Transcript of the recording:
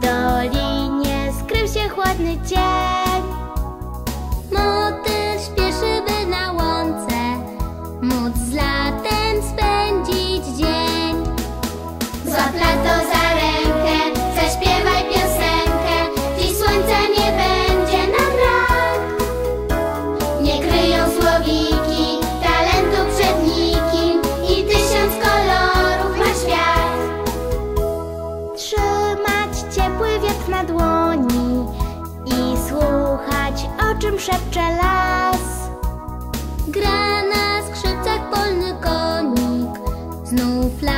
dolinie skrył się chłodny cień Motyl śpieszy, by na łące móc zlatać na dłoni i słuchać, o czym szepcze las. Gra na skrzypcach polny konik, znów las.